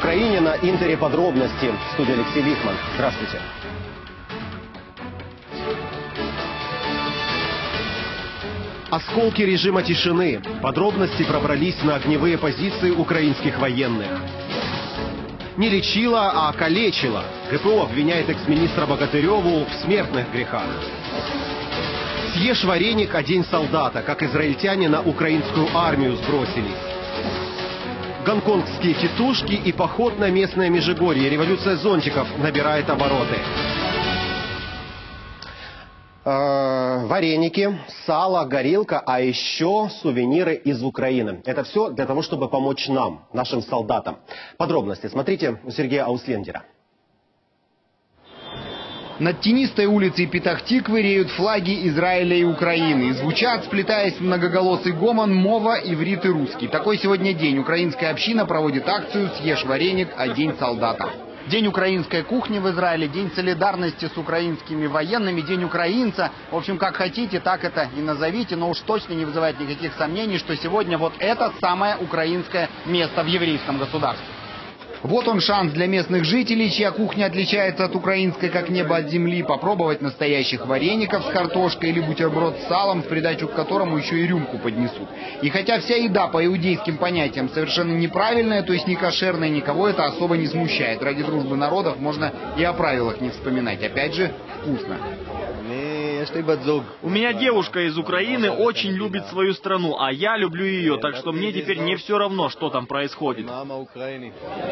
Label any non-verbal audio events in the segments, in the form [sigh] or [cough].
8 вечера в Украине на Интере подробности. В студии Алексей Вихман. Здравствуйте. Осколки режима тишины. Подробности пробрались на огневые позиции украинских военных. Не лечила, а калечила. ГПО обвиняет экс-министра Богатыреву в смертных грехах. Съешь вареник, день солдата, как израильтяне на украинскую армию сбросились. Гонконгские тетушки и поход на местное Межигорье. Революция зонтиков набирает обороты. Э, вареники, сало, горилка, а еще сувениры из Украины. Это все для того, чтобы помочь нам, нашим солдатам. Подробности смотрите у Сергея Ауслендера. Над тенистой улицей Петахтиквы реют флаги Израиля и Украины. И звучат, сплетаясь многоголосый гомон, мова, иврит и русский. Такой сегодня день. Украинская община проводит акцию «Съешь вареник, а день солдата». День украинской кухни в Израиле, день солидарности с украинскими военными, день украинца. В общем, как хотите, так это и назовите, но уж точно не вызывает никаких сомнений, что сегодня вот это самое украинское место в еврейском государстве. Вот он шанс для местных жителей, чья кухня отличается от украинской как небо от земли, попробовать настоящих вареников с картошкой или бутерброд с салом, в придачу к которому еще и рюмку поднесут. И хотя вся еда по иудейским понятиям совершенно неправильная, то есть не кошерная, никого это особо не смущает. Ради дружбы народов можно и о правилах не вспоминать. Опять же, вкусно. У меня девушка из Украины очень любит свою страну, а я люблю ее, так что мне теперь не все равно, что там происходит.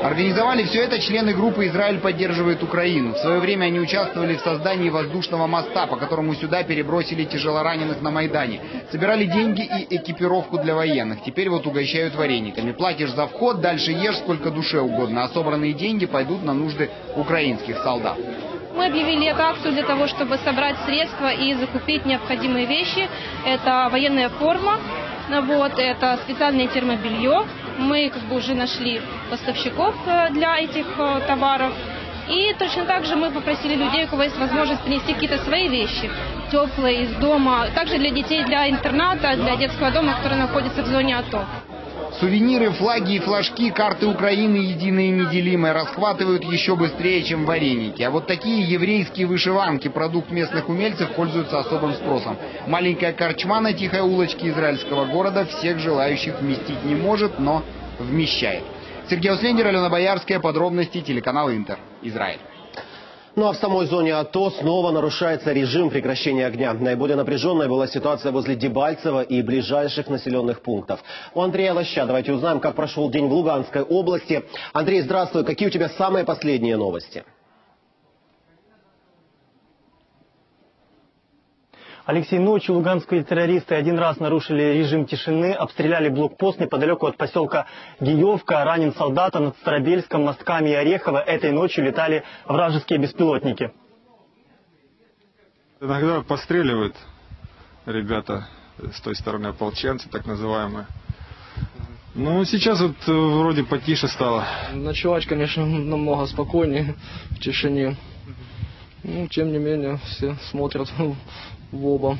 Организовали все это члены группы «Израиль поддерживает Украину». В свое время они участвовали в создании воздушного моста, по которому сюда перебросили тяжелораненых на Майдане. Собирали деньги и экипировку для военных. Теперь вот угощают варениками. Платишь за вход, дальше ешь сколько душе угодно, а собранные деньги пойдут на нужды украинских солдат. Мы объявили акцию для того, чтобы собрать средства и закупить необходимые вещи. Это военная форма, вот, это специальное термобелье. Мы как бы уже нашли поставщиков э, для этих э, товаров. И точно так же мы попросили людей, у кого есть возможность принести какие-то свои вещи, теплые из дома, также для детей, для интерната, для детского дома, который находится в зоне АТО. Сувениры, флаги и флажки, карты Украины единые и неделимые расхватывают еще быстрее, чем вареники. А вот такие еврейские вышиванки, продукт местных умельцев, пользуются особым спросом. Маленькая корчма на тихой улочке израильского города всех желающих вместить не может, но вмещает. Сергей Услендер, Алена Боярская, подробности, телеканал Интер, Израиль. Ну а в самой зоне АТО снова нарушается режим прекращения огня. Наиболее напряженная была ситуация возле Дебальцева и ближайших населенных пунктов. У Андрея Лоща давайте узнаем, как прошел день в Луганской области. Андрей, здравствуй. Какие у тебя самые последние новости? Алексей, ночью луганские террористы один раз нарушили режим тишины, обстреляли блокпост неподалеку от поселка Гиевка, ранен солдата над Старобельском, Мостками и Орехово. Этой ночью летали вражеские беспилотники. Иногда постреливают ребята с той стороны ополченцы, так называемые. Ну, сейчас вот э, вроде потише стало. Ночевать, конечно, [laughs] намного спокойнее в тишине. Ну, тем не менее, все смотрят [laughs] в оба.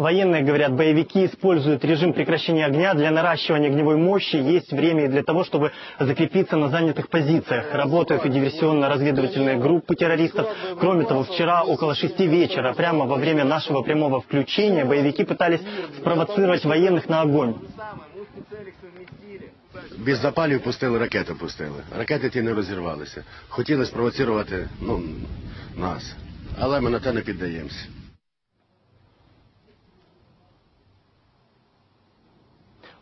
Военные говорят, боевики используют режим прекращения огня для наращивания огневой мощи. Есть время и для того, чтобы закрепиться на занятых позициях. Работают и диверсионно-разведывательные группы террористов. Кроме того, вчера около шести вечера, прямо во время нашего прямого включения, боевики пытались спровоцировать военных на огонь. без запалів пустили ракети пустили. Ракети ті не розірвалися. Хотіли спровоцирувати ну, нас. Але ми на те не піддаємося.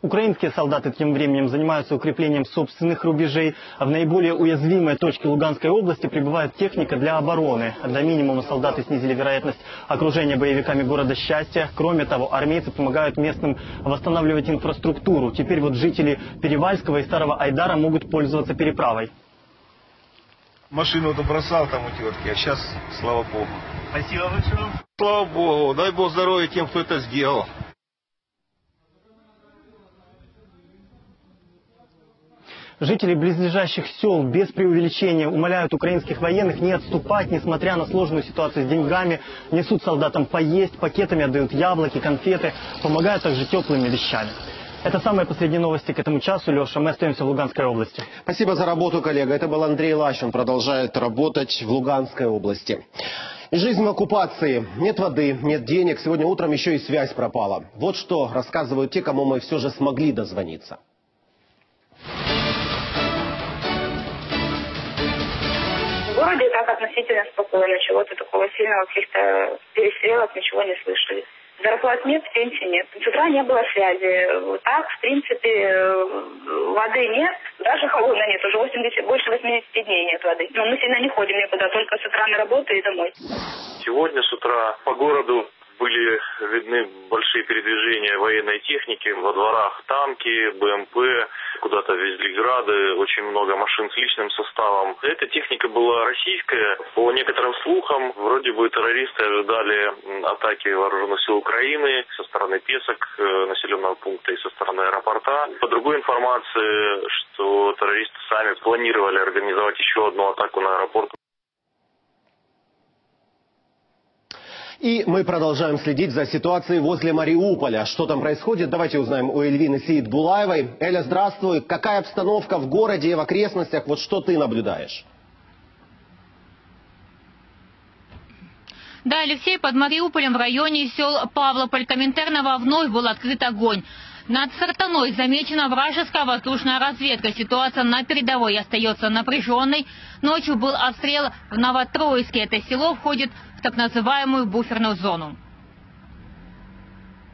Украинские солдаты тем временем занимаются укреплением собственных рубежей. А в наиболее уязвимой точке Луганской области прибывает техника для обороны. До минимума солдаты снизили вероятность окружения боевиками города Счастья. Кроме того, армейцы помогают местным восстанавливать инфраструктуру. Теперь вот жители Перевальского и Старого Айдара могут пользоваться переправой. Машину-то бросал там у тетки, а сейчас, слава богу. Спасибо большое. Слава богу, дай бог здоровья тем, кто это сделал. Жители близлежащих сел без преувеличения умоляют украинских военных не отступать, несмотря на сложную ситуацию с деньгами, несут солдатам поесть, пакетами отдают яблоки, конфеты, помогают также теплыми вещами. Это самые последние новости к этому часу. Леша, мы остаемся в Луганской области. Спасибо за работу, коллега. Это был Андрей Лащ. Он продолжает работать в Луганской области. Жизнь в оккупации. Нет воды, нет денег. Сегодня утром еще и связь пропала. Вот что рассказывают те, кому мы все же смогли дозвониться. Городе так относительно спокойно. Чего-то такого сильного, каких-то перестрелок ничего не слышали. Зарплат нет, пенсии нет. С утра не было связи. Вот Так, в принципе, э, воды нет, даже холодной нет. Уже 80, больше 80 дней нет воды. Но мы сильно не ходим никуда, только с утра на работу и домой. Сегодня с утра по городу были видны большие передвижения военной техники. Во дворах танки, БМП, куда-то везли грады, очень много машин с личным составом. Эта техника была российская. По некоторым слухам, вроде бы террористы ожидали атаки вооруженных сил Украины со стороны Песок, э, населенного пункта, и со стороны аэропорта. По другой информации, что террористы сами планировали организовать еще одну атаку на аэропорт И мы продолжаем следить за ситуацией возле Мариуполя. Что там происходит, давайте узнаем у Эльвины Сиит Булаевой. Эля, здравствуй. Какая обстановка в городе и в окрестностях? Вот что ты наблюдаешь? Да, Алексей, под Мариуполем в районе сел Павлополь Коминтерного вновь был открыт огонь. Над Сартаной замечена вражеская воздушная разведка. Ситуация на передовой остается напряженной. Ночью был обстрел в Новотроицке. Это село входит в так называемую буферную зону.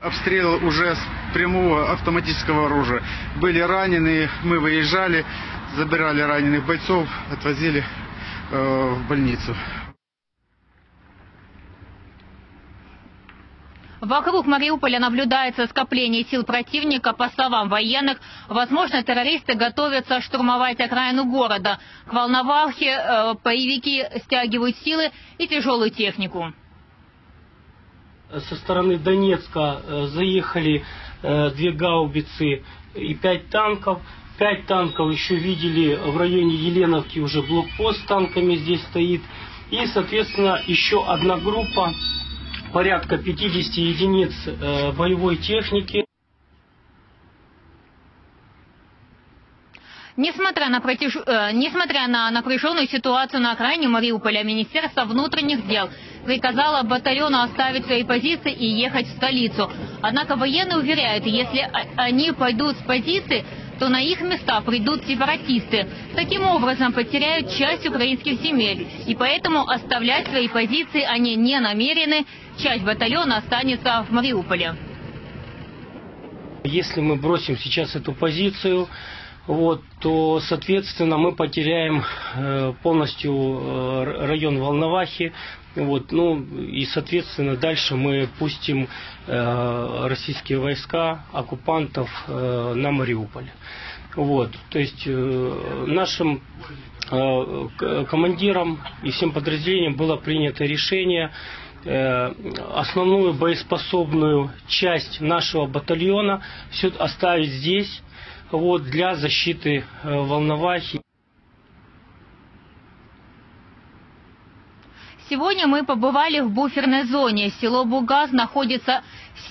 Обстрел уже с прямого автоматического оружия. Были раненые, мы выезжали, забирали раненых бойцов, отвозили э, в больницу. Вокруг Мариуполя наблюдается скопление сил противника. По словам военных, возможно, террористы готовятся штурмовать окраину города. К Волновахе э, боевики стягивают силы и тяжелую технику. Со стороны Донецка э, заехали э, две гаубицы и пять танков. Пять танков еще видели в районе Еленовки, уже блокпост с танками здесь стоит. И, соответственно, еще одна группа порядка 50 единиц э, боевой техники. Несмотря на, протяж... э, несмотря на напряженную ситуацию на окраине Мариуполя, Министерство внутренних дел приказало батальону оставить свои позиции и ехать в столицу. Однако военные уверяют, если они пойдут с позиции, то на их места придут сепаратисты. Таким образом потеряют часть украинских земель. И поэтому оставлять свои позиции они не намерены. Часть батальона останется в Мариуполе. Если мы бросим сейчас эту позицию, вот, то, соответственно, мы потеряем э, полностью э, район Волновахи. Вот, ну, и, соответственно, дальше мы пустим российские войска, оккупантов э, на Мариуполь. Вот, то есть э, нашим э, командирам и всем подразделениям было принято решение э, основную боеспособную часть нашего батальона все оставить здесь вот, для защиты э, Волновахи. Сегодня мы побывали в буферной зоне. Село Бугаз находится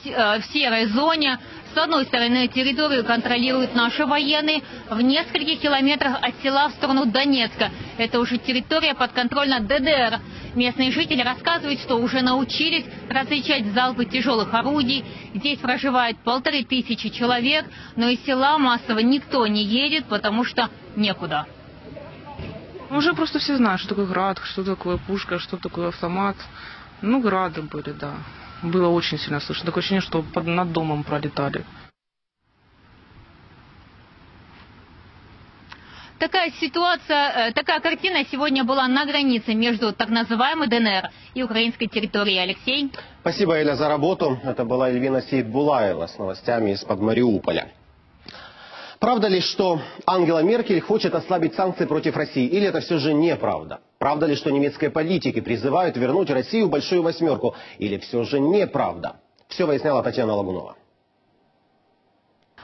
э, в серой зоне. С одной стороны, территорию контролируют наши военные. В нескольких километрах от села в сторону Донецка. Это уже территория подконтрольна ДДР. Местные жители рассказывают, что уже научились различать залпы тяжелых орудий. Здесь проживает полторы тысячи человек, но из села массово никто не едет, потому что некуда. Уже просто все знают, что такое град, что такое пушка, что такое автомат. Ну, грады были, да. Было очень сильно слышно. Такое ощущение, что под, над домом пролетали. Такая ситуация, э, такая картина сегодня была на границе между так называемой ДНР и украинской территорией. Алексей? Спасибо, Эля, за работу. Это была Эльвина Сейд-Булаева с новостями из-под Мариуполя. Правда ли, что Ангела Меркель хочет ослабить санкции против России? Или это все же неправда? Правда ли, что немецкие политики призывают вернуть Россию в большую восьмерку? Или все же неправда? Все выясняла Татьяна Лагунова.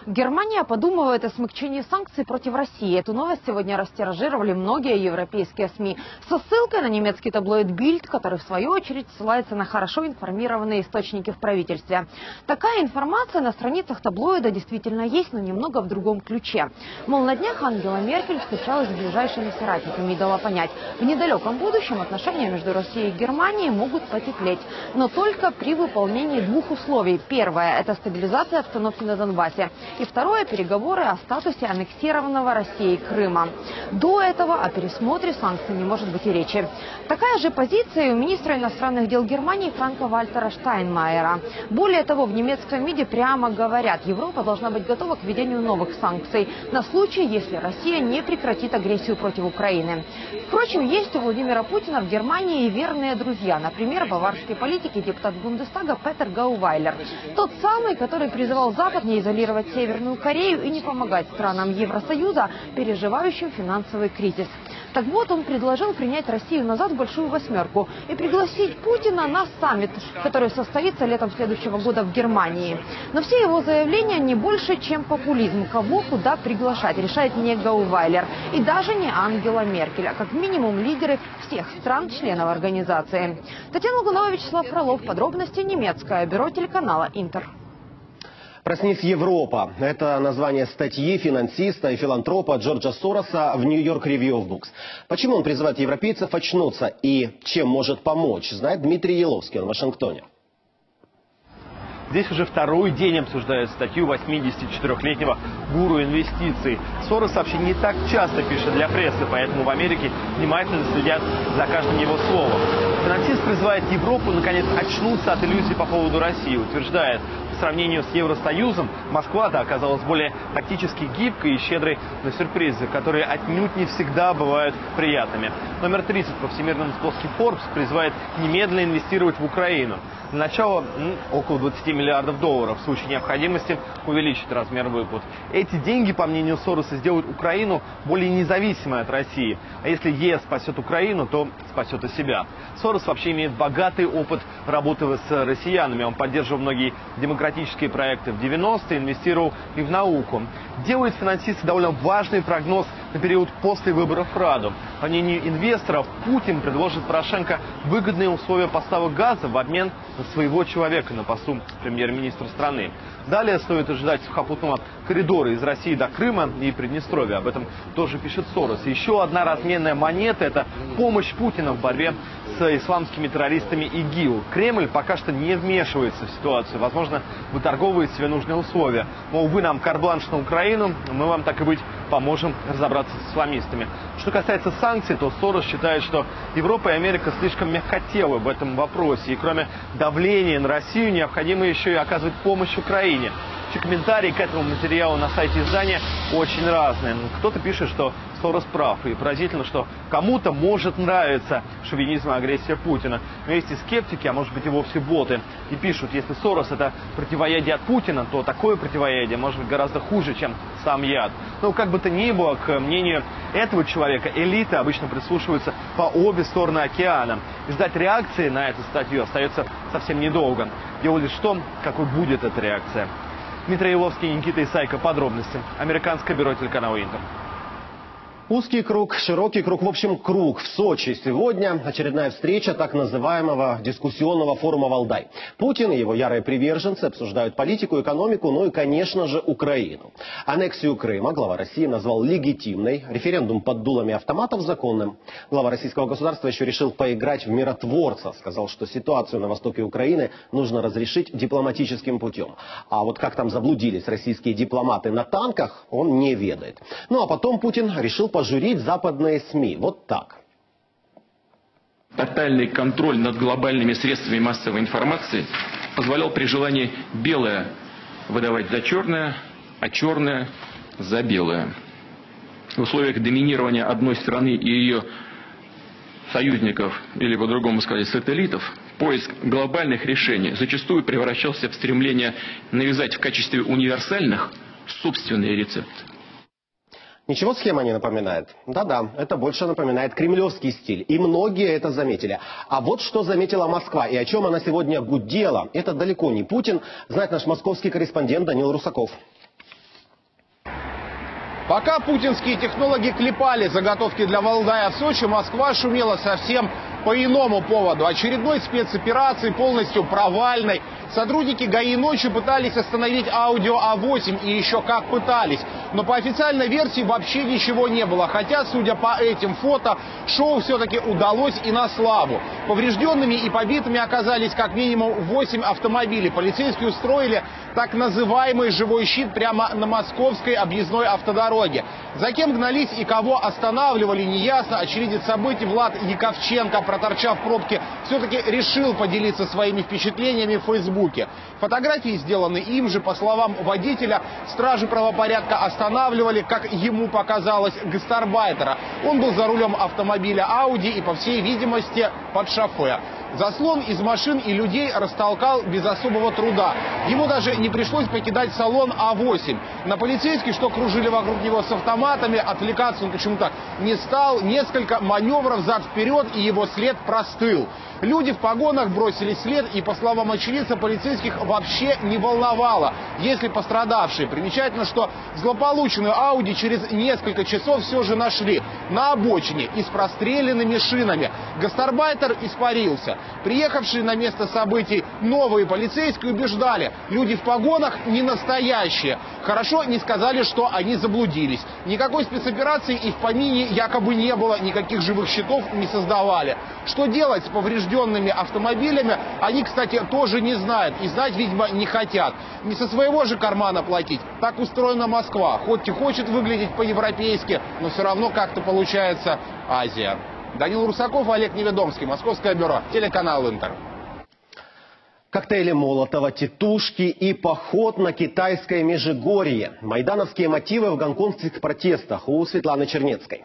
Германия подумывает о смягчении санкций против России. Эту новость сегодня растиражировали многие европейские СМИ со ссылкой на немецкий таблоид Bild, который в свою очередь ссылается на хорошо информированные источники в правительстве. Такая информация на страницах таблоида действительно есть, но немного в другом ключе. Мол, на днях Ангела Меркель встречалась с ближайшими соратниками и дала понять, в недалеком будущем отношения между Россией и Германией могут потеплеть, но только при выполнении двух условий. Первое – это стабилизация обстановки на Донбассе. И второе – переговоры о статусе аннексированного Россией Крыма. До этого о пересмотре санкций не может быть и речи. Такая же позиция у министра иностранных дел Германии Франка Вальтера Штайнмайера. Более того, в немецком МИДе прямо говорят, Европа должна быть готова к введению новых санкций на случай, если Россия не прекратит агрессию против Украины. Впрочем, есть у Владимира Путина в Германии и верные друзья. Например, баварский политик и депутат Бундестага Петер Гаувайлер. Тот самый, который призывал Запад не изолировать Северную Корею и не помогать странам Евросоюза, переживающим финансовый кризис. Так вот, он предложил принять Россию назад в Большую Восьмерку и пригласить Путина на саммит, который состоится летом следующего года в Германии. Но все его заявления не больше, чем популизм. Кого куда приглашать, решает не Гаувайлер и даже не Ангела Меркель, а как минимум лидеры всех стран-членов организации. Татьяна Лугунова, Вячеслав Фролов. Подробности немецкое бюро телеканала «Интер». «Проснись, Европа» — это название статьи финансиста и филантропа Джорджа Сороса в «Нью-Йорк Ревью of Books». Почему он призывает европейцев очнуться и чем может помочь, знает Дмитрий Еловский, в Вашингтоне. Здесь уже второй день обсуждают статью 84-летнего гуру инвестиций. Сорос вообще не так часто пишет для прессы, поэтому в Америке внимательно следят за каждым его словом. Финансист призывает Европу наконец очнуться от иллюзий по поводу России. Утверждает, сравнению с Евросоюзом Москва-то оказалась более тактически гибкой и щедрой на сюрпризы, которые отнюдь не всегда бывают приятными. Номер 30 по всемирному споске Forbes призывает немедленно инвестировать в Украину. Для начала около 20 миллиардов долларов в случае необходимости увеличить размер выплат. Эти деньги, по мнению Сороса, сделают Украину более независимой от России. А если ЕС спасет Украину, то спасет и себя. Сорос вообще имеет богатый опыт работы с россиянами. Он поддерживал многие демократические проекты в 90-е, инвестировал и в науку. Делает финансисты довольно важный прогноз на период после выборов в Раду. По мнению инвесторов, Путин предложит Порошенко выгодные условия поставок газа в обмен на своего человека на посту премьер-министра страны. Далее стоит ожидать сухопутного коридора из России до Крыма и Приднестровья. Об этом тоже пишет Сорос. Еще одна разменная монета – это помощь Путина в борьбе с исламскими террористами ИГИЛ. Кремль пока что не вмешивается в ситуацию. Возможно, выторговывает себе нужные условия. Мол, вы нам карбланш на Украину, мы вам, так и быть, поможем разобраться с исламистами. Что касается санкций, то Сорос считает, что Европа и Америка слишком мягкотелы в этом вопросе. И кроме давления на Россию, необходимо еще и оказывать помощь Украине. Комментарии к этому материалу на сайте издания очень разные. Кто-то пишет, что Сорос прав. И поразительно, что кому-то может нравиться шовинизм и агрессия Путина. Но есть и скептики, а может быть и вовсе боты. И пишут, если Сорос это противоядие от Путина, то такое противоядие может быть гораздо хуже, чем сам яд. Но как бы то ни было, к мнению этого человека, элиты обычно прислушиваются по обе стороны океана. И ждать реакции на эту статью остается совсем недолго. Дело лишь в том, какой будет эта реакция. Дмитрий Иловский, Никита Исайко. Подробности. Американское бюро телеканала Интер. Узкий круг, широкий круг, в общем, круг. В Сочи сегодня очередная встреча так называемого дискуссионного форума «Валдай». Путин и его ярые приверженцы обсуждают политику, экономику, ну и, конечно же, Украину. Аннексию Крыма глава России назвал легитимной, референдум под дулами автоматов законным. Глава российского государства еще решил поиграть в миротворца. Сказал, что ситуацию на востоке Украины нужно разрешить дипломатическим путем. А вот как там заблудились российские дипломаты на танках, он не ведает. Ну а потом Путин решил пожурить западные СМИ. Вот так. Тотальный контроль над глобальными средствами массовой информации позволял при желании белое выдавать за черное, а черное за белое. В условиях доминирования одной страны и ее союзников, или по-другому сказать, сателлитов, поиск глобальных решений зачастую превращался в стремление навязать в качестве универсальных собственные рецепты. Ничего схема не напоминает? Да-да, это больше напоминает кремлевский стиль. И многие это заметили. А вот что заметила Москва и о чем она сегодня гудела. Это далеко не Путин, знает наш московский корреспондент Данил Русаков. Пока путинские технологи клепали заготовки для Валдая в Сочи, Москва шумела совсем по иному поводу. Очередной спецоперации, полностью провальной. Сотрудники ГАИ ночью пытались остановить аудио А8 и еще как пытались. Но по официальной версии вообще ничего не было. Хотя, судя по этим фото, шоу все-таки удалось и на славу. Поврежденными и побитыми оказались как минимум 8 автомобилей. Полицейские устроили так называемый живой щит прямо на московской объездной автодороге. За кем гнались и кого останавливали, неясно. Очевидец событий Влад Яковченко, проторчав пробки, все-таки решил поделиться своими впечатлениями в Фейсбуке. Фотографии сделаны им же, по словам водителя, стражи правопорядка останавливали, как ему показалось, гастарбайтера. Он был за рулем автомобиля Audi и, по всей видимости, под шофе. Заслон из машин и людей растолкал без особого труда. Ему даже не пришлось покидать салон А8. На полицейских, что кружили вокруг него с автоматами, отвлекаться он почему-то не стал. Несколько маневров зад-вперед, и его след простыл. Люди в погонах бросили след, и, по словам очевидца, полицейских вообще не волновало, если пострадавшие. Примечательно, что злополученную Ауди через несколько часов все же нашли на обочине и с простреленными шинами. Гастарбайтер испарился. Приехавшие на место событий новые полицейские убеждали, люди в погонах не настоящие. Хорошо не сказали, что они заблудились. Никакой спецоперации и в помине якобы не было, никаких живых счетов не создавали. Что делать с поврежденными поврежденными автомобилями, они, кстати, тоже не знают и знать, видимо, не хотят. Не со своего же кармана платить. Так устроена Москва. Хоть и хочет выглядеть по-европейски, но все равно как-то получается Азия. Данил Русаков, Олег Неведомский, Московское бюро, телеканал Интер. Коктейли Молотова, тетушки и поход на китайское Межигорье. Майдановские мотивы в гонконгских протестах у Светланы Чернецкой.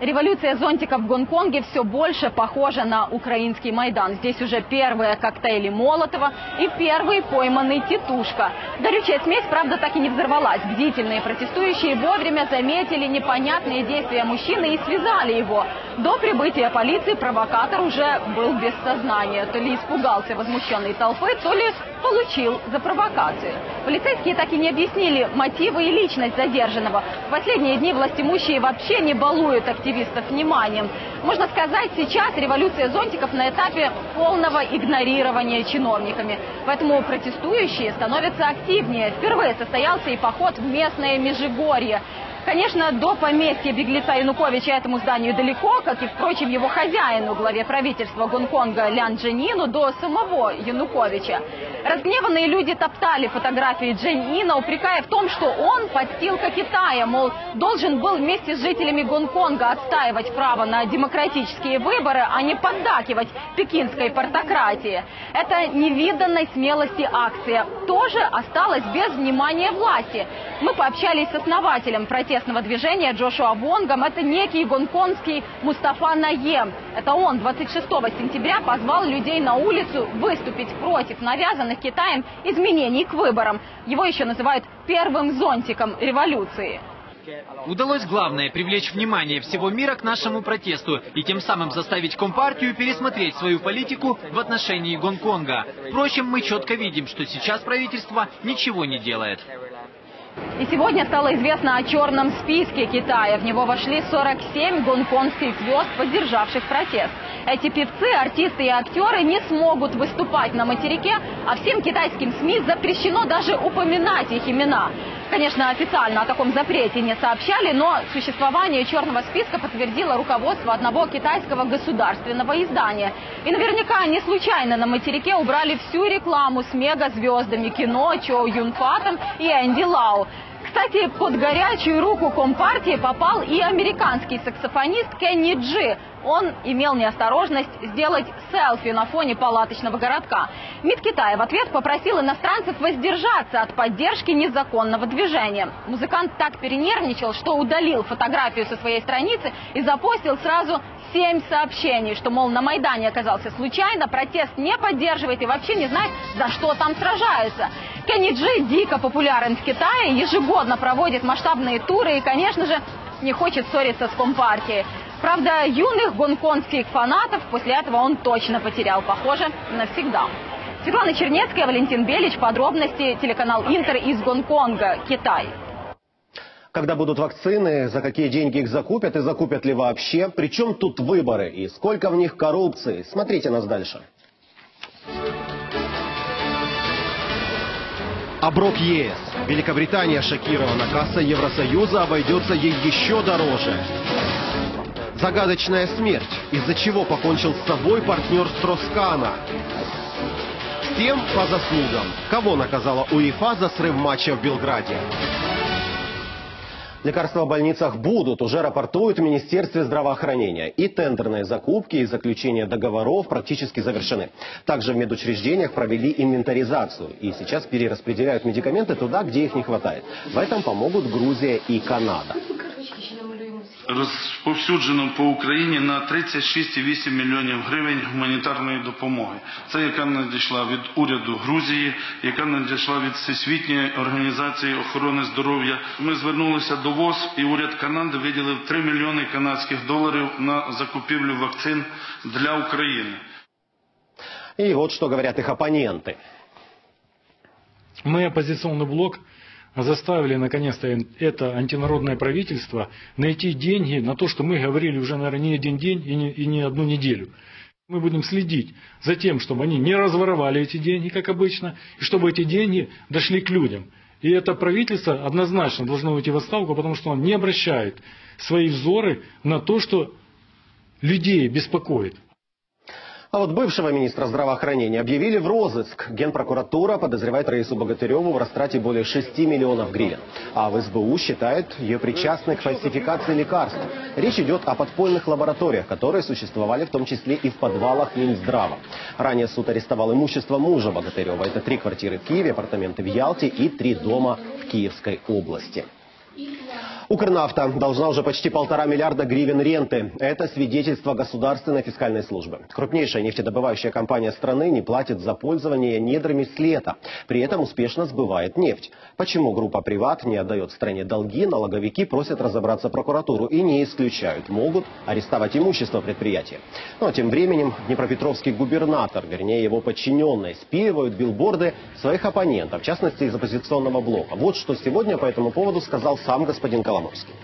Революция зонтиков в Гонконге все больше похожа на украинский Майдан. Здесь уже первые коктейли Молотова и первый пойманный тетушка. Горючая смесь, правда, так и не взорвалась. Бдительные протестующие вовремя заметили непонятные действия мужчины и связали его. До прибытия полиции провокатор уже был без сознания. То ли испугался возмущенной толпы, то ли получил за провокацию. Полицейские так и не объяснили мотивы и личность задержанного. В последние дни властимущие вообще не балуют активистов вниманием. Можно сказать, сейчас революция зонтиков на этапе полного игнорирования чиновниками. Поэтому протестующие становятся активнее. Впервые состоялся и поход в местное Межигорье. Конечно, до поместья беглеца Януковича этому зданию далеко, как и, впрочем, его хозяину, главе правительства Гонконга Лян Дженину, до самого Януковича. Разгневанные люди топтали фотографии Джен Ина, упрекая в том, что он подстилка Китая, мол, должен был вместе с жителями Гонконга отстаивать право на демократические выборы, а не поддакивать пекинской портократии. Это невиданной смелости акция тоже осталась без внимания власти. Мы пообщались с основателем протеста протестного движения Джошуа Вонгом, это некий гонконгский Мустафа Наем. Это он 26 сентября позвал людей на улицу выступить против навязанных Китаем изменений к выборам. Его еще называют первым зонтиком революции. Удалось главное – привлечь внимание всего мира к нашему протесту и тем самым заставить Компартию пересмотреть свою политику в отношении Гонконга. Впрочем, мы четко видим, что сейчас правительство ничего не делает. И сегодня стало известно о черном списке Китая. В него вошли 47 гонконгских звезд, поддержавших протест. Эти певцы, артисты и актеры не смогут выступать на материке, а всем китайским СМИ запрещено даже упоминать их имена. Конечно, официально о таком запрете не сообщали, но существование черного списка подтвердило руководство одного китайского государственного издания. И наверняка не случайно на материке убрали всю рекламу с мегазвездами кино Чоу Юнфатом и Энди Лау. Кстати, под горячую руку Компартии попал и американский саксофонист Кенни Джи. Он имел неосторожность сделать селфи на фоне палаточного городка. МИД Китая в ответ попросил иностранцев воздержаться от поддержки незаконного движения. Музыкант так перенервничал, что удалил фотографию со своей страницы и запостил сразу семь сообщений, что, мол, на Майдане оказался случайно, протест не поддерживает и вообще не знает, за что там сражаются. Кенни дико популярен в Китае, ежегодно проводит масштабные туры и, конечно же, не хочет ссориться с Компартией. Правда, юных гонконгских фанатов после этого он точно потерял, похоже, навсегда. Светлана Чернецкая, Валентин Белич. Подробности телеканал Интер из Гонконга, Китай. Когда будут вакцины, за какие деньги их закупят и закупят ли вообще? Причем тут выборы и сколько в них коррупции? Смотрите нас дальше. Оброк ЕС. Великобритания шокирована. Касса Евросоюза обойдется ей еще дороже. Загадочная смерть, из-за чего покончил с собой партнер Строскана. Всем по заслугам. Кого наказала УЕФА за срыв матча в Белграде? Лекарства в больницах будут, уже рапортуют в Министерстве здравоохранения. И тендерные закупки, и заключение договоров практически завершены. Также в медучреждениях провели инвентаризацию. И сейчас перераспределяют медикаменты туда, где их не хватает. В этом помогут Грузия и Канада. розповсюджено по Україні на 36,8 мільйонів гривень гуманітарної допомоги. Це яка надійшла від уряду Грузії, яка надійшла від Всесвітньої організації охорони здоров'я. Ми звернулися до ВОЗ і уряд Канади виділив 3 мільйони канадських доларів на закупівлю вакцин для України. И вот что говорят их оппоненты. Мы, оппозиционный блок, заставили наконец-то это антинародное правительство найти деньги на то, что мы говорили уже, наверное, не один день и не, и не одну неделю. Мы будем следить за тем, чтобы они не разворовали эти деньги, как обычно, и чтобы эти деньги дошли к людям. И это правительство однозначно должно уйти в отставку, потому что он не обращает свои взоры на то, что людей беспокоит. А вот бывшего министра здравоохранения объявили в розыск. Генпрокуратура подозревает Раису Богатыреву в растрате более 6 миллионов гривен. А в СБУ считают ее причастной к фальсификации лекарств. Речь идет о подпольных лабораториях, которые существовали в том числе и в подвалах Минздрава. Ранее суд арестовал имущество мужа Богатырева. Это три квартиры в Киеве, апартаменты в Ялте и три дома в Киевской области. Укрнафта должна уже почти полтора миллиарда гривен ренты. Это свидетельство государственной фискальной службы. Крупнейшая нефтедобывающая компания страны не платит за пользование недрами с лета. При этом успешно сбывает нефть. Почему группа «Приват» не отдает стране долги, налоговики просят разобраться прокуратуру и не исключают, могут арестовать имущество предприятия. Ну а тем временем Днепропетровский губернатор, вернее его подчиненные, спиливают билборды своих оппонентов, в частности из оппозиционного блока. Вот что сегодня по этому поводу сказал сам господин Коломойский.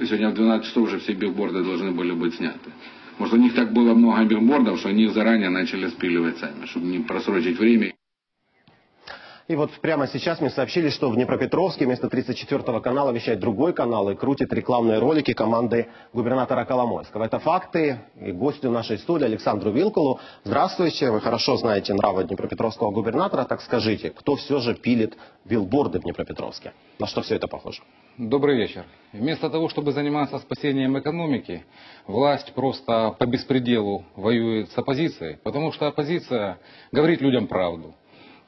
Сегодня в 12 часов уже все билборды должны были быть сняты. Может, у них так было много билбордов, что они их заранее начали спиливать сами, чтобы не просрочить время. И вот прямо сейчас мне сообщили, что в Днепропетровске вместо 34-го канала вещает другой канал и крутит рекламные ролики команды губернатора Коломойского. Это факты. И гостю нашей студии Александру Вилкулу. Здравствуйте. Вы хорошо знаете нравы Днепропетровского губернатора. Так скажите, кто все же пилит билборды в Днепропетровске? На что все это похоже? Добрый вечер. Вместо того, чтобы заниматься спасением экономики, власть просто по беспределу воюет с оппозицией, потому что оппозиция говорит людям правду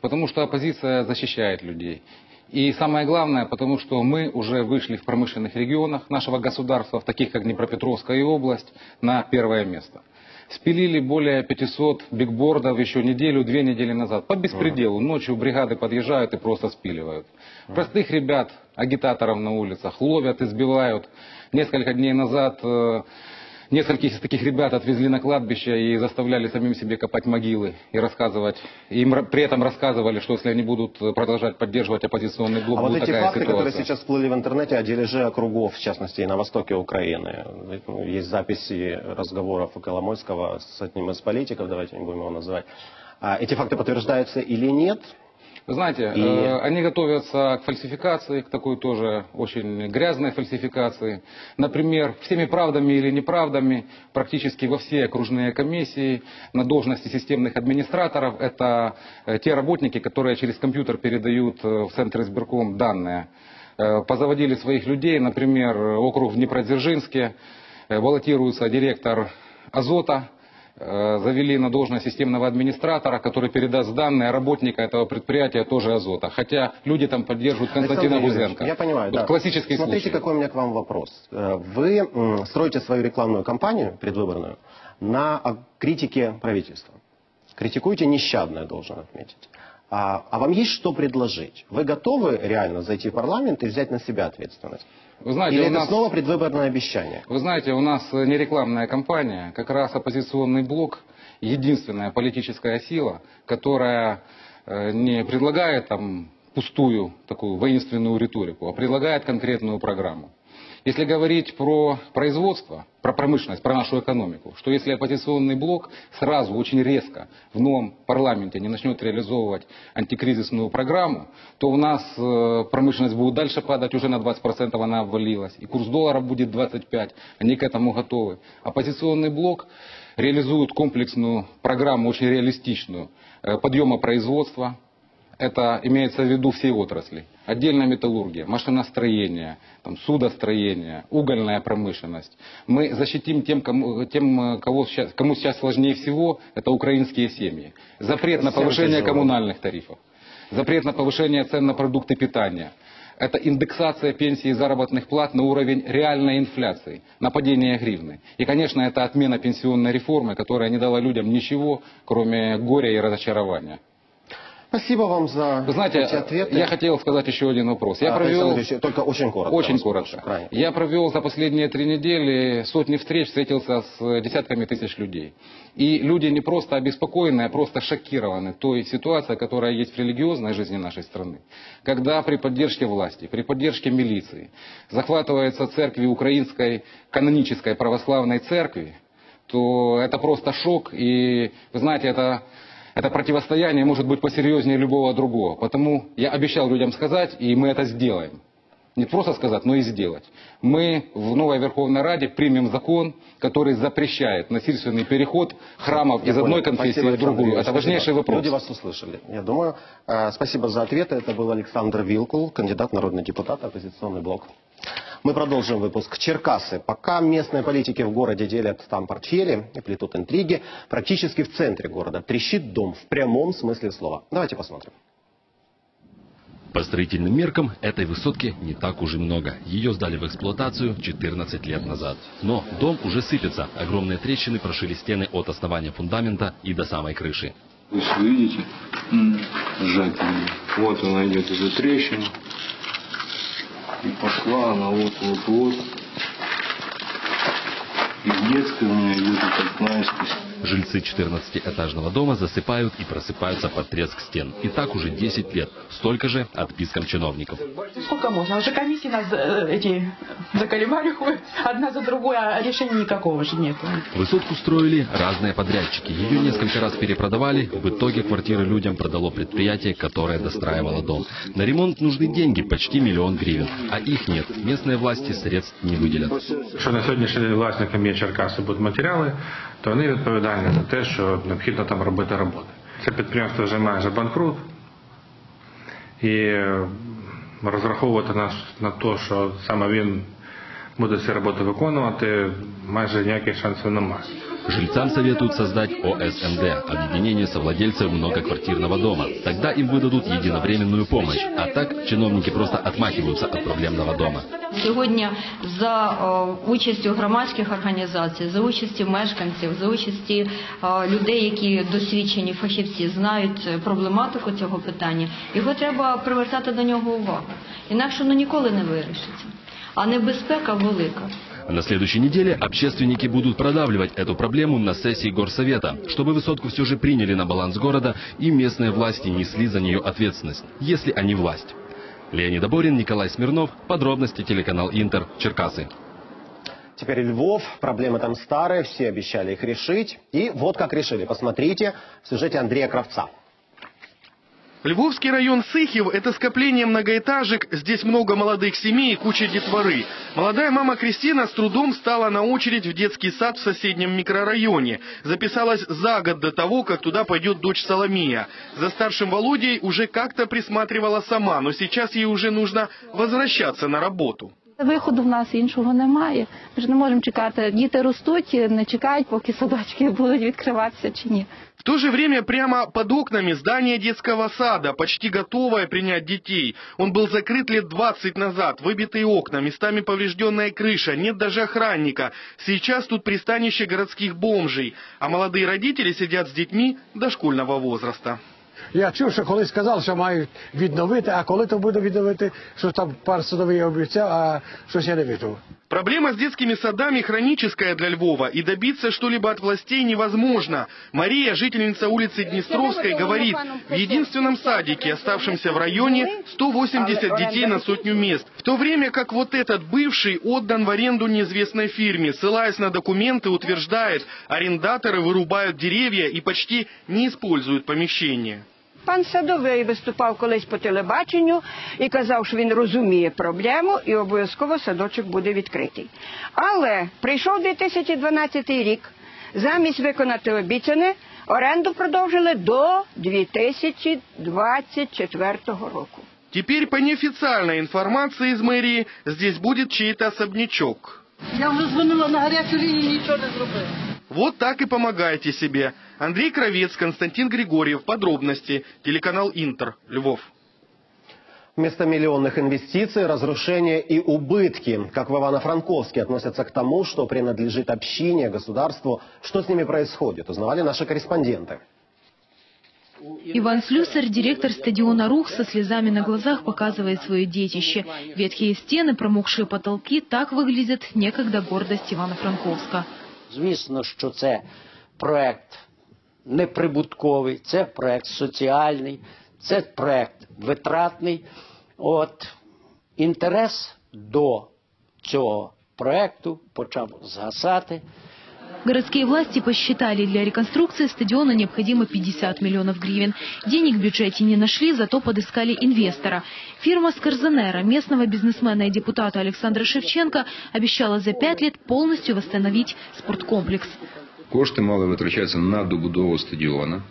потому что оппозиция защищает людей. И самое главное, потому что мы уже вышли в промышленных регионах нашего государства, в таких как Днепропетровская область, на первое место. Спилили более 500 бигбордов еще неделю, две недели назад. По беспределу. Ночью бригады подъезжают и просто спиливают. Простых ребят, агитаторов на улицах, ловят, избивают. Несколько дней назад э, Нескольких из таких ребят отвезли на кладбище и заставляли самим себе копать могилы и рассказывать. Им при этом рассказывали, что если они будут продолжать поддерживать оппозиционный блок, а вот эти такая факты, ситуация. которые сейчас всплыли в интернете о дележе округов, в частности, и на востоке Украины. Есть записи разговоров Коломойского с одним из политиков, давайте не будем его называть. А эти факты подтверждаются или нет? Вы знаете, И- э, они готовятся к фальсификации, к такой тоже очень грязной фальсификации. Например, всеми правдами или неправдами практически во все окружные комиссии на должности системных администраторов это э, те работники, которые через компьютер передают э, в Центр избирком данные. Э, Позаводили своих людей, например, округ в Днепродзержинске, баллотируется директор Азота, завели на должность системного администратора, который передаст данные работника этого предприятия тоже Азота. Хотя люди там поддерживают Константина Гузенко. Я понимаю, Вот да. Классический Смотрите, случай. какой у меня к вам вопрос. Э, Вы строите свою рекламную кампанию предвыборную на а, критике правительства. Критикуете нещадно, я должен отметить. А, а вам есть что предложить? Вы готовы реально зайти в парламент и взять на себя ответственность? Вы знаете, Или у это нас- снова предвыборное обещание? Вы знаете, у нас э, не рекламная кампания, как раз оппозиционный блок, единственная политическая сила, которая э, не предлагает там пустую такую воинственную риторику, а предлагает конкретную программу. Если говорить про производство, про промышленность, про нашу экономику, что если оппозиционный блок сразу очень резко в новом парламенте не начнет реализовывать антикризисную программу, то у нас э, промышленность будет дальше падать, уже на 20% она обвалилась, и курс доллара будет 25, они к этому готовы. Оппозиционный блок реализует комплексную программу, очень реалистичную, э, подъема производства, это имеется в виду всей отрасли. Отдельная металлургия, машиностроение, там, судостроение, угольная промышленность. Мы защитим тем, кому, тем кого сейчас, кому сейчас сложнее всего, это украинские семьи. Запрет на повышение коммунальных тарифов. Запрет на повышение цен на продукты питания. Это индексация пенсий и заработных плат на уровень реальной инфляции, на падение гривны. И, конечно, это отмена пенсионной реформы, которая не дала людям ничего, кроме горя и разочарования. Спасибо вам за Вы знаете, эти ответы. я хотел сказать еще один вопрос. Я А, провел... Только очень коротко. Очень коротко. крайне. Я провел за последние три недели сотни встреч, встретился с десятками тысяч людей. И люди не просто обеспокоены, а просто шокированы той ситуацией, которая есть в религиозной жизни нашей страны. Когда при поддержке власти, при поддержке милиции захватываются церкви украинской канонической православной церкви, то это просто шок. И, вы знаете, это это противостояние может быть посерьезнее любого другого. Потому я обещал людям сказать, и мы это сделаем. Не просто сказать, но и сделать. Мы в новой Верховной Раде примем закон, который запрещает насильственный переход храмов Я из понял. одной конфессии Спасибо, в Александр другую. Юрьевич. Это важнейший Спасибо. вопрос. Люди вас услышали, я думаю. Э, Спасибо за ответы. Это был Александр Вилкул, кандидат в народный депутат, оппозиционный блок. Мы продолжим выпуск Черкасы. Пока местные политики в городе делят там портфели и плетут интриги, практически в центре города трещит дом в прямом смысле слова. Давайте посмотрим. По строительным меркам этой высотки не так уж и много. Ее сдали в эксплуатацию 14 лет назад. Но дом уже сыпется. Огромные трещины прошили стены от основания фундамента и до самой крыши. Вы видите, сжатие. Вот она идет из-за трещины. И пошла она вот, вот, вот. И в детской у меня идет как наискось. Жильцы 14-этажного дома засыпают и просыпаются под треск стен. И так уже 10 лет. Столько же отпискам чиновников. Сколько можно? Уже комиссии нас э, эти заколебали ходят одна за другой, а решения никакого же нет. Высотку строили разные подрядчики. Ее несколько раз перепродавали. В итоге квартиры людям продало предприятие, которое достраивало дом. На ремонт нужны деньги, почти миллион гривен. А их нет. Местные власти средств не выделят. Якщо на сьогоднішній день власникам є Черкаси будуть матеріали, то вони відповідальні за те, що необхідно там робити роботи. Це підприємство вже майже банкрут. І е, розраховувати на, на те, що саме він буде ці роботи виконувати, майже ніяких шансів немає. Жильцам советуют создать ОСМД – объединение совладельцев многоквартирного дома. Тогда им выдадут единовременную помощь. А так чиновники просто отмахиваются от проблемного дома. Сьогодні за е, участю громадських організацій, за участі мешканців, за участі е, людей, які досвідчені фахівці, знають е, проблематику цього питання, його треба привертати до нього увагу. Інакше воно ніколи не вирішиться. А небезпека велика. На следующей неделе общественники будут продавливать эту проблему на сессии горсовета, чтобы высотку все же приняли на баланс города и местные власти несли за нее ответственность, если они власть. Леонид Аборин, Николай Смирнов. Подробности телеканал Интер. Черкасы. Теперь Львов, проблемы там старые, все обещали их решить. И вот как решили. Посмотрите в сюжете Андрея Кравца. Львовский район Сыхив – это скопление многоэтажек, здесь много молодых семей и куча детворы. Молодая мама Кристина с трудом стала на очередь в детский сад в соседнем микрорайоне. Записалась за год до того, как туда пойдет дочь Соломия. За старшим Володей уже как-то присматривала сама, но сейчас ей уже нужно возвращаться на работу. Виходу в нас іншого немає. Ми ж не можемо чекати. Діти ростуть, не чекають, поки садочки будуть відкриватися чи ні. В то же время прямо под окнами здание детского сада, почти готовое принять детей. Он был закрыт лет 20 назад, выбитые окна, местами поврежденная крыша, нет даже охранника. Сейчас тут пристанище городских бомжей, а молодые родители сидят с детьми дошкольного возраста. Я чув, що колись сказали, що мають відновити, а коли то буде відновити, що там пар судовий обіцяв, а щось я не відчув. Проблема с детскими садами хроническая для Львова, и добиться что-либо от властей невозможно. Мария, жительница улицы Днестровской, говорит, в единственном садике, оставшемся в районе, 180 детей на сотню мест. В то время как вот этот бывший отдан в аренду неизвестной фирме, ссылаясь на документы, утверждает, арендаторы вырубают деревья и почти не используют помещения. Пан Садовий виступав колись по телебаченню і казав, що він розуміє проблему і обов'язково садочок буде відкритий. Але прийшов 2012 рік, замість виконати обіцяне, оренду продовжили до 2024 року. Теперь по неофициальной информации из мэрии здесь будет чей-то особнячок. Я вже дзвонила на гарячу лінію, нічого не зробив. Вот так и помогайте себе. Андрей Кровец, Константин Григорьев. Подробности. Телеканал Интер. Львов. Вместо миллионных инвестиций, разрушения и убытки. Как в Ивано-Франковске относятся к тому, что принадлежит общине, государству. Что с ними происходит, узнавали наши корреспонденты. Иван Слюсарь, директор стадиона «Рух», со слезами на глазах показывает свое детище. Ветхие стены, промокшие потолки – так выглядит некогда гордость Ивано-Франковска. Звісно, що це проект неприбутковий, це проект соціальний, це проект витратний. От інтерес до цього проекту почав згасати. Городские власти посчитали, для реконструкции стадиона необходимо 50 миллионов гривен. Денег в бюджете не нашли, зато подыскали инвестора. Фирма Скорзенера, местного бизнесмена и депутата Александра Шевченко, обещала за пять лет полностью восстановить спорткомплекс. Кошти мали витрачатися на добудову стадіона,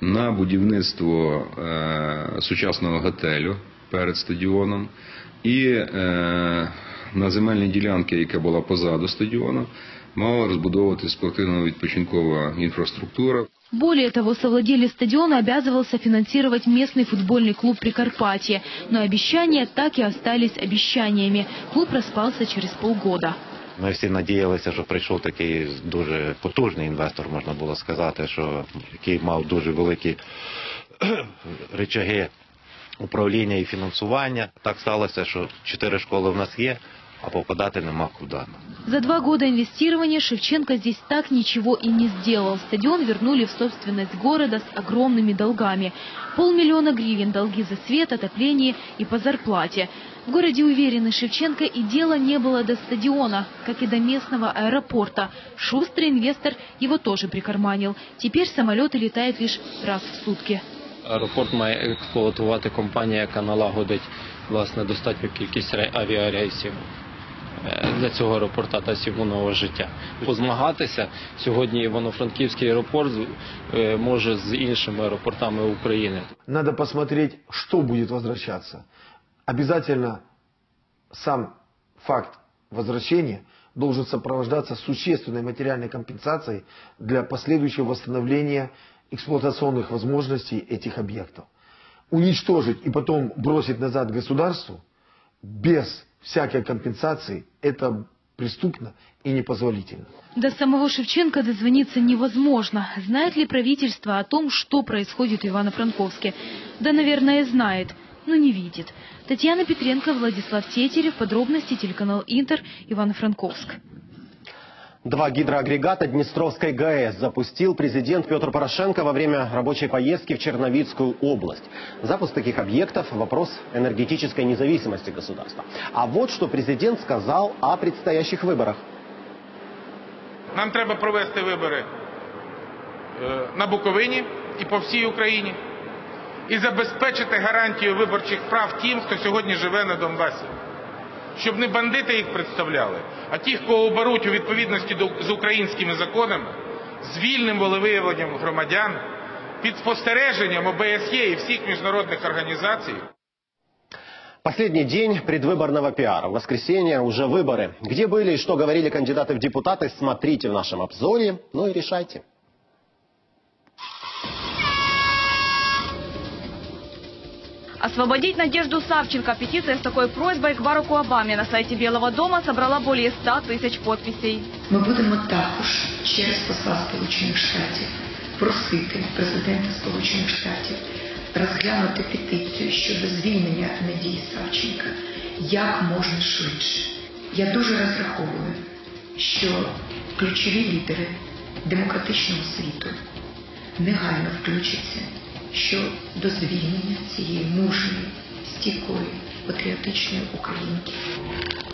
на будівництво е, сучасного готелю перед стадіоном і е, на земельні ділянки, яка була позаду стадіону, мала розбудовувати спортивно-відпочинкова інфраструктура. Более того, совладелец стадиона обязывался финансировать местный футбольный клуб Прикарпатье. Но обещания так и остались обещаниями. Клуб распался через полгода. Ми всі надіялися, що прийшов такий дуже потужний інвестор, можна було сказати, що який мав дуже великі [clears throat] речаги управління і фінансування. Так сталося, що чотири школи в нас є, а попадати нема куди. За два года инвестирования Шевченко здесь так ничего и не сделал. Стадион вернули в собственность города с огромными долгами. Полмиллиона гривен долги за свет, отопление и по зарплате. В городе уверены Шевченко и дело не было до стадиона, как и до местного аэропорта. Шустрый инвестор его тоже прикарманил. Теперь самолеты летают лишь раз в сутки. Аеропорт має експлуатувати компанія, яка налагодить власне достатню кількість рей- авіарейсів е, для цього аеропорта та його життя. Позмагатися сьогодні Івано-Франківський аеропорт е, може з іншими аеропортами України. Надо посмотреть, что будет возвращаться. Обязательно сам факт возвращения должен сопровождаться существенной материальной компенсацией для последующего восстановления эксплуатационных возможностей этих объектов. Уничтожить и потом бросить назад государству без всякой компенсации – это преступно и непозволительно. До самого Шевченко дозвониться невозможно. Знает ли правительство о том, что происходит в Ивано-Франковске? Да, наверное, знает, но не видит. Татьяна Петренко, Владислав Тетерев. Подробности телеканал Интер, Ивано-Франковск. Два гидроагрегата Днестровской ГАЭС запустил президент Петр Порошенко во время рабочей поездки в Черновицкую область. Запуск таких объектов – вопрос энергетической независимости государства. А вот что президент сказал о предстоящих выборах. Нам треба провести вибори е, на Буковині і по всій Україні і забезпечити гарантію виборчих прав тим, хто сьогодні живе на Донбасі. Щоб не бандити їх представляли, а ті, кого оберуть у відповідності до, з українськими законами, з вільним волевиявленням громадян, під спостереженням ОБСЄ і всіх міжнародних організацій. Последний день предвыборного пиара. В воскресенье уже выборы. Где были и что говорили кандидаты в депутаты, смотрите в нашем обзоре, ну и решайте. Освободить Надежду Савченко. Петиция с такой просьбой к Бараку Обаме на сайте Белого дома собрала более 100 тисяч подписей. Ми будемо також через посла Сполучених Штатів просити президента Сполучених Штатів розглянути петицію щодо звільнення Надії Савченка як можна швидше. Я дуже розраховую, що ключові лідери демократичного світу негайно включаться щодо звільнення цієї мужньої, стійкої, патріотичної українки.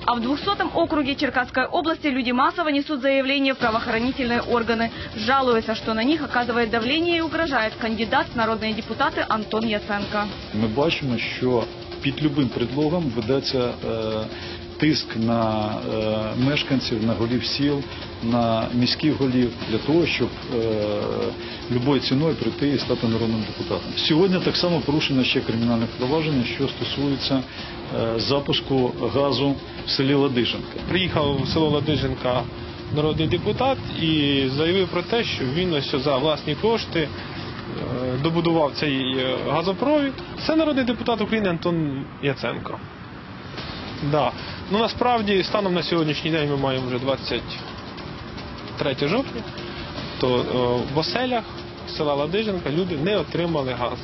А в 200-м округе Черкасской области люди массово несут заявления в правоохранительные органы, жалуются, что на них оказывает давление и угрожает кандидат в народные депутаты Антон Яценко. Ми бачимо, що під любим предлогом ведеться е, тиск на е, мешканців, на голів сіл, на міських голів для того, щоб е, любою ціною прийти і стати народним депутатом. Сьогодні так само порушено ще кримінальне провадження, що стосується е, запуску газу в селі Ладиженка. Приїхав в село Ладиженка народний депутат і заявив про те, що він ось за власні кошти добудував цей газопровід. Це народний депутат України Антон Яценко. Да. Ну насправді станом на сьогоднішній день ми маємо вже 23 жовтня, то е, в оселях села Ладиженка люди не отримали газ.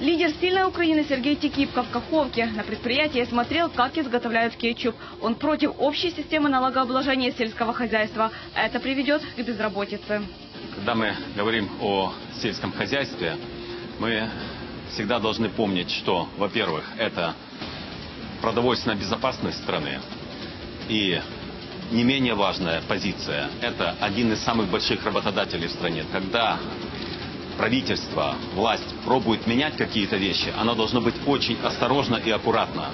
Лидер «Сильной Украины» Сергей Тикипко в Каховке на предприятии смотрел, как изготовляют кетчуп. Он против общей системы налогообложения сельского хозяйства. Это приведет к безработице. Когда мы говорим о сельском хозяйстве, мы всегда должны помнить, что, во-первых, это продовольственная безопасность страны. И не менее важная позиция – это один из самых больших работодателей в стране. Когда правительство, власть пробует менять какие-то вещи, оно должно быть очень осторожно и аккуратно.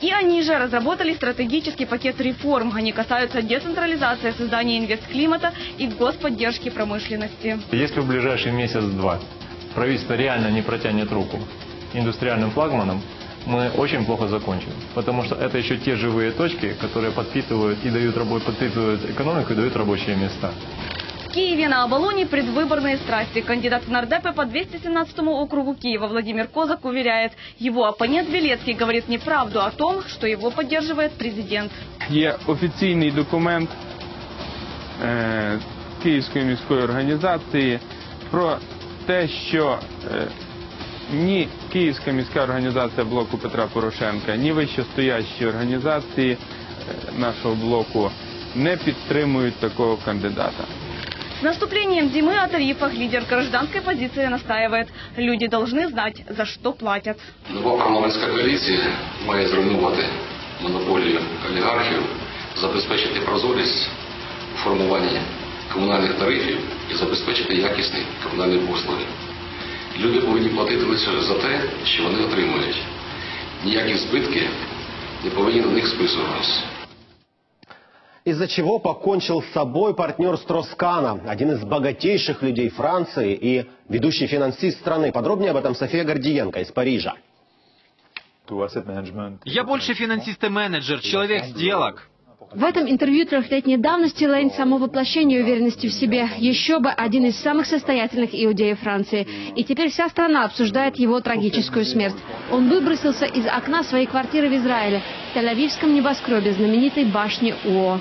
И они же разработали стратегический пакет реформ. Они касаются децентрализации, создания инвестклимата и господдержки промышленности. Если в ближайший месяц-два правительство реально не протянет руку индустриальным флагманам, мы очень плохо закончим. Потому что это еще те живые точки, которые подпитывают и дают, рабо- подпитывают экономику и дают рабочие места. В Киеве на Оболоне предвыборные страсти. Кандидат в нардепы по 217 округу Киева Владимир Козак уверяет, его оппонент Белецкий говорит неправду о том, что его поддерживает президент. Є офіційний документ е, Київської міської організації про те, що е, ні Київська міська організація блоку Петра Порошенка, ні вищестоящі організації е, нашого блоку не підтримують такого кандидата. С наступлением зимы о тарифах лидер гражданской позиции настаивает. Люди должны знать, за что платят. Нова парламентська коаліція має зруйнувати монополію олігархів, забезпечити прозорість у формуванні комунальних тарифів і забезпечити якісні комунальні послуги. Люди повинні платити лише за те, що вони отримують. Ніякі збитки не повинні на них списуватися. Из-за чего покончил с собой партнер Строскана, один из богатейших людей Франции и ведущий финансист страны. Подробнее об этом София Гордиенко из Парижа. Я больше финансист и менеджер, человек сделок. В этом интервью трехлетней давности Лейн – само воплощение уверенности в себе. Еще бы один из самых состоятельных иудеев Франции. И теперь вся страна обсуждает его трагическую смерть. Он выбросился из окна своей квартиры в Израиле, в Тель-Авивском небоскребе знаменитой башни УО.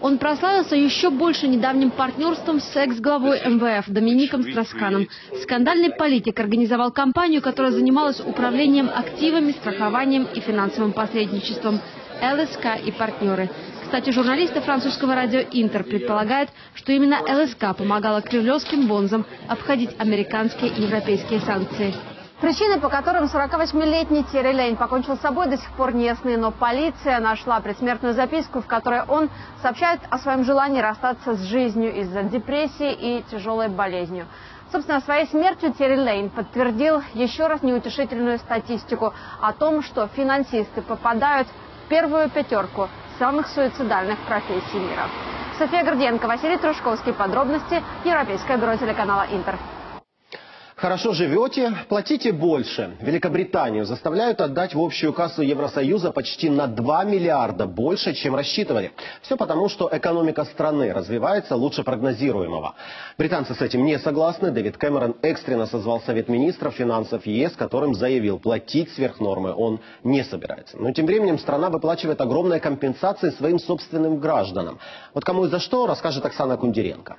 Он прославился еще больше недавним партнерством с экс-главой МВФ Домиником Стросканом. Скандальный политик организовал компанию, которая занималась управлением активами, страхованием и финансовым посредничеством. ЛСК и партнеры. Кстати, журналисты французского радио «Интер» предполагают, что именно ЛСК помогала кремлевским бонзам обходить американские и европейские санкции. Причины, по которым 48-летний Терри Лейн покончил с собой, до сих пор не ясны, но полиция нашла предсмертную записку, в которой он сообщает о своем желании расстаться с жизнью из-за депрессии и тяжелой болезнью. Собственно, своей смертью Терри Лейн подтвердил еще раз неутешительную статистику о том, что финансисты попадают первую пятерку самых суицидальных профессий мира. София Горденко, Василий Трушковский. Подробности. Европейское бюро телеканала «Интер». Хорошо живете, платите больше. Великобританию заставляют отдать в общую кассу Евросоюза почти на 2 миллиарда больше, чем рассчитывали. Все потому, что экономика страны развивается лучше прогнозируемого. Британцы с этим не согласны. Дэвид Кэмерон экстренно созвал Совет министров финансов ЕС, которым заявил, платить сверх нормы он не собирается. Но тем временем страна выплачивает огромные компенсации своим собственным гражданам. Вот кому и за что, расскажет Оксана Кундеренко.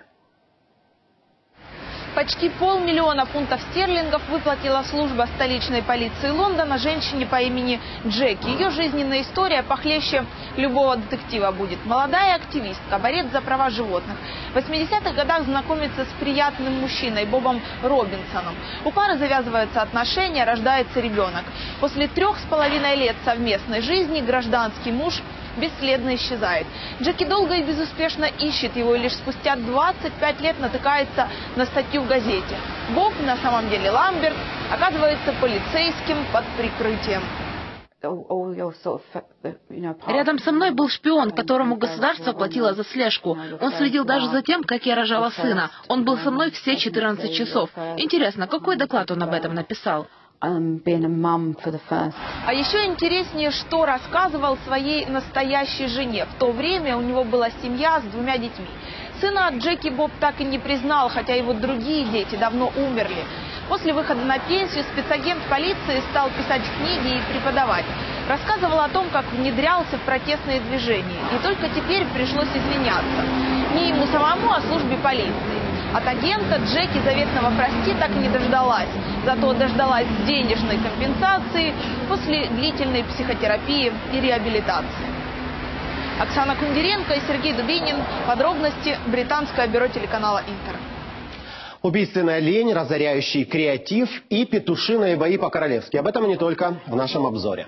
Почти полмиллиона фунтов стерлингов выплатила служба столичной полиции Лондона женщине по имени Джеки. Ее жизненная история похлеще любого детектива будет. Молодая активистка, борец за права животных. В 80-х годах знакомится с приятным мужчиной Бобом Робинсоном. У пары завязываются отношения, рождается ребенок. После трех с половиной лет совместной жизни гражданский муж бесследно исчезает. Джеки долго и безуспешно ищет его и лишь спустя 25 лет натыкается на статью в газете. Боб, на самом деле Ламберт, оказывается полицейским под прикрытием. Рядом со мной был шпион, которому государство платило за слежку. Он следил даже за тем, как я рожала сына. Он был со мной все 14 часов. Интересно, какой доклад он об этом написал? А еще интереснее, что рассказывал своей настоящей жене. В то время у него была семья с двумя детьми. Сына Джеки Боб так и не признал, хотя его другие дети давно умерли. После выхода на пенсию спецагент полиции стал писать книги и преподавать. Рассказывал о том, как внедрялся в протестные движения. И только теперь пришлось извиняться. Не ему самому, а службе полиции. От агента Джеки заветного прости так и не дождалась. Зато дождалась денежной компенсации после длительной психотерапии и реабилитации. Оксана Кундеренко и Сергей Дубинин. Подробности британское бюро телеканала «Интер». Убийственная лень, разоряющий креатив и петушиные бои по-королевски. Об этом и не только в нашем обзоре.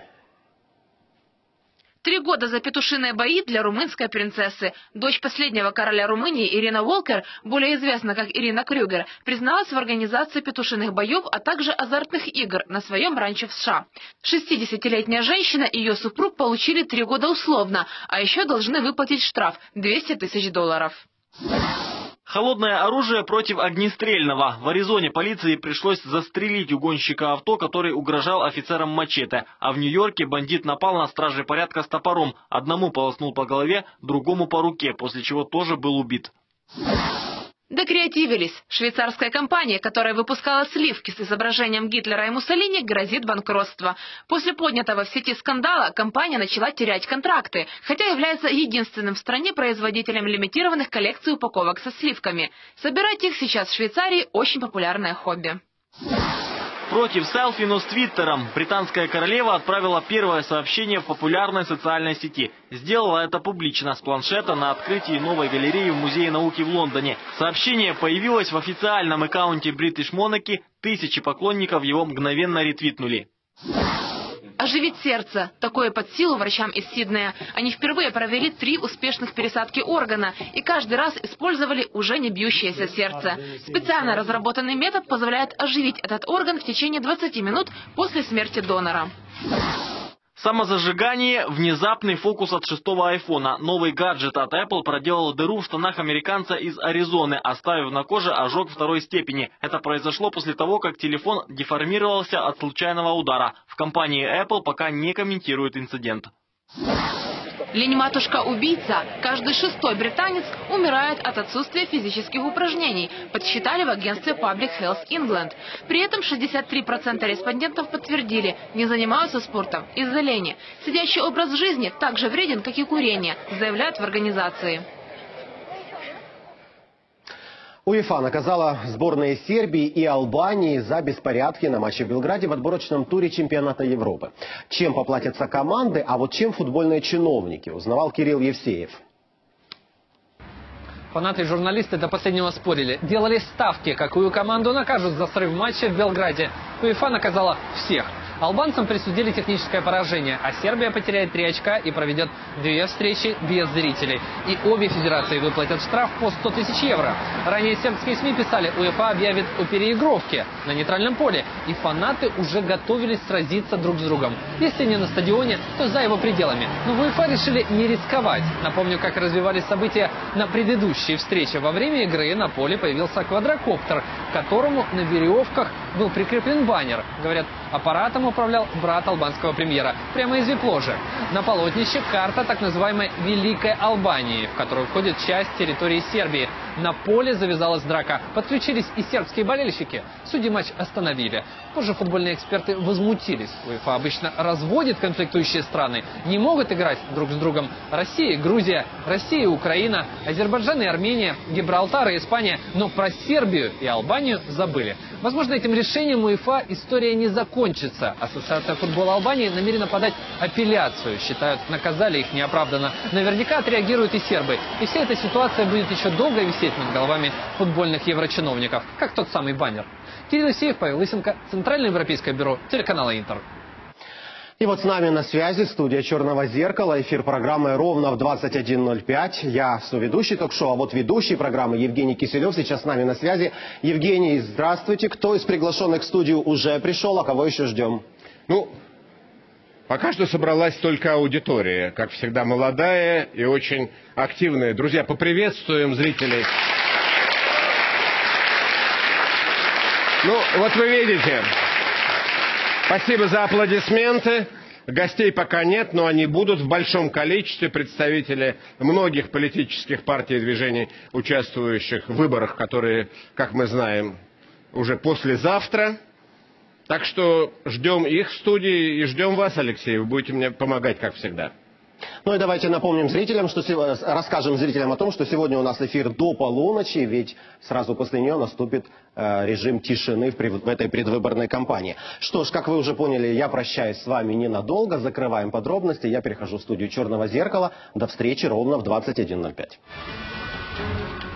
Три года за петушиные бои для румынской принцессы. Дочь последнего короля Румынии Ирина Волкер, более известна как Ирина Крюгер, призналась в организации петушиных боев, а также азартных игр на своем ранчо в США. 60-летняя женщина и ее супруг получили три года условно, а еще должны выплатить штраф – 200 тысяч долларов. Холодное оружие против огнестрельного. В Аризоне полиции пришлось застрелить угонщика авто, который угрожал офицерам мачете. А в Нью-Йорке бандит напал на стражей порядка с топором. Одному полоснул по голове, другому по руке, после чего тоже был убит. Докреативились. Швейцарская компания, которая выпускала сливки с изображением Гитлера и Муссолини, грозит банкротство. После поднятого в сети скандала компания начала терять контракты, хотя является единственным в стране производителем лимитированных коллекций упаковок со сливками. Собирать их сейчас в Швейцарии очень популярное хобби. Против селфи, но с Твиттером. Британская королева отправила первое сообщение в популярной социальной сети. Сделала это публично с планшета на открытии новой галереи в Музее науки в Лондоне. Сообщение появилось в официальном аккаунте British Monarchy. Тысячи поклонников его мгновенно ретвитнули. Оживить сердце. Такое под силу врачам из Сиднея. Они впервые провели три успешных пересадки органа и каждый раз использовали уже не бьющееся сердце. Специально разработанный метод позволяет оживить этот орган в течение 20 минут после смерти донора. Самозажигание – внезапный фокус от шестого айфона. Новый гаджет от Apple проделал дыру в штанах американца из Аризоны, оставив на коже ожог второй степени. Это произошло после того, как телефон деформировался от случайного удара. В компании Apple пока не комментируют инцидент. Лень-матушка-убийца. Каждый шестой британец умирает от отсутствия физических упражнений, подсчитали в агентстве Public Health England. При этом 63% респондентов подтвердили, не занимаются спортом из-за лени. Сидящий образ жизни так же вреден, как и курение, заявляют в организации. УЕФА наказала сборные Сербии и Албании за беспорядки на матче в Белграде в отборочном туре чемпионата Европы. Чем поплатятся команды, а вот чем футбольные чиновники, узнавал Кирилл Евсеев. Фанаты и журналисты до последнего спорили. Делали ставки, какую команду накажут за срыв матча в Белграде. УЕФА наказала всех. Албанцам присудили техническое поражение, а Сербия потеряет три очка и проведет две встречи без зрителей. И обе федерации выплатят штраф по 100 тысяч евро. Ранее сербские СМИ писали, УЕФА объявит о переигровке на нейтральном поле. И фанаты уже готовились сразиться друг с другом. Если не на стадионе, то за его пределами. Но в УЕФА решили не рисковать. Напомню, как развивались события на предыдущей встрече. Во время игры на поле появился квадрокоптер, к которому на веревках был прикреплен баннер. Говорят, аппаратом управлял брат албанского премьера, прямо из вип-ложи. На полотнище карта так называемой Великой Албании, в которую входит часть территории Сербии. На поле завязалась драка. Подключились и сербские болельщики. Судьи матч остановили. Позже футбольные эксперты возмутились. УЕФА обычно разводит конфликтующие страны. Не могут играть друг с другом Россия Грузия, Россия Украина, Азербайджан и Армения, Гибралтар и Испания. Но про Сербию и Албанию забыли. Возможно, этим решением УЕФА история не закончится. Ассоциация футбола Албании намерена подать апелляцию. Считают, наказали их неоправданно. Наверняка отреагируют и сербы. И вся эта ситуация будет еще долго висеть над головами футбольных еврочиновников, как тот самый баннер. Кирилл Исеев, Павел Лысенко, Центральное европейское бюро телеканала Интер. И вот с нами на связи студия «Черного зеркала». Эфир программы ровно в 21.05. Я соведущий ток-шоу, а вот ведущий программы Евгений Киселев сейчас с нами на связи. Евгений, здравствуйте. Кто из приглашенных в студию уже пришел, а кого еще ждем? Ну, пока что собралась только аудитория. Как всегда, молодая и очень активная. Друзья, поприветствуем зрителей. Ну, вот вы видите, Спасибо за аплодисменты. Гостей пока нет, но они будут в большом количестве. Представители многих политических партий и движений, участвующих в выборах, которые, как мы знаем, уже послезавтра. Так что ждем их в студии и ждем вас, Алексей. Вы будете мне помогать, как всегда. Ну и давайте напомним зрителям, что расскажем зрителям о том, что сегодня у нас эфир до полуночи, ведь сразу после нее наступит э, режим тишины в, в этой предвыборной кампании. Что ж, как вы уже поняли, я прощаюсь с вами ненадолго, закрываем подробности, я перехожу в студию Черного зеркала. До встречи ровно в 21.05.